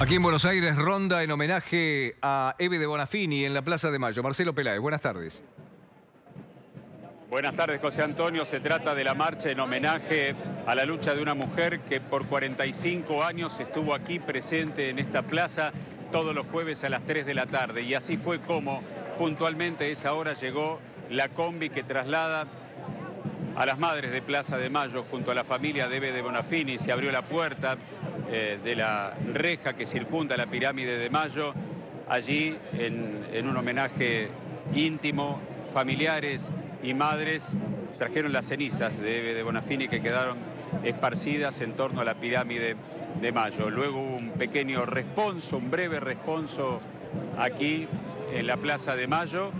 Aquí en Buenos Aires, ronda en homenaje a Eve de Bonafini en la Plaza de Mayo. Marcelo Peláez, buenas tardes. Buenas tardes, José Antonio. Se trata de la marcha en homenaje a la lucha de una mujer que por 45 años estuvo aquí presente en esta plaza todos los jueves a las 3 de la tarde. Y así fue como puntualmente a esa hora llegó la combi que traslada a las madres de Plaza de Mayo junto a la familia de Eve de Bonafini. Se abrió la puerta eh, de la reja que circunda la pirámide de Mayo. Allí, en, un homenaje íntimo, familiares y madres trajeron las cenizas de Eve de Bonafini que quedaron esparcidas en torno a la pirámide de Mayo. Luego hubo un pequeño responso, un breve responso aquí en la Plaza de Mayo,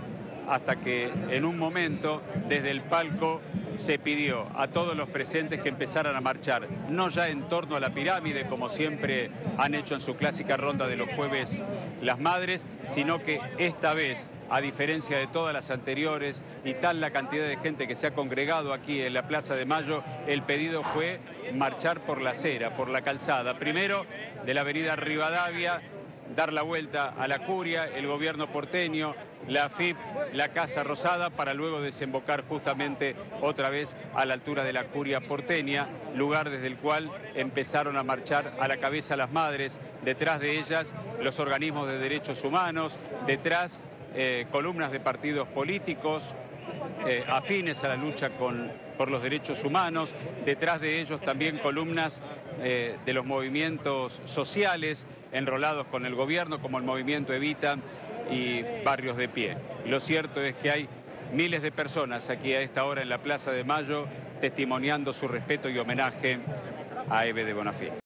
hasta que en un momento desde el palco se pidió a todos los presentes que empezaran a marchar, no ya en torno a la pirámide, como siempre han hecho en su clásica ronda de los jueves las madres, sino que esta vez, a diferencia de todas las anteriores y tal la cantidad de gente que se ha congregado aquí en la Plaza de Mayo, el pedido fue marchar por la acera, por la calzada. Primero de la avenida Rivadavia, dar la vuelta a la curia, el gobierno porteño, la FIP, la Casa Rosada, para luego desembocar justamente otra vez a la altura de la curia porteña, lugar desde el cual empezaron a marchar a la cabeza las madres, detrás de ellas los organismos de derechos humanos, detrás eh, columnas de partidos políticos, eh, afines a la lucha por los derechos humanos, detrás de ellos también columnas eh, de los movimientos sociales enrolados con el gobierno, como el movimiento Evita y Barrios de Pie. Lo cierto es que hay miles de personas aquí a esta hora en la Plaza de Mayo testimoniando su respeto y homenaje a Eve de Bonafé.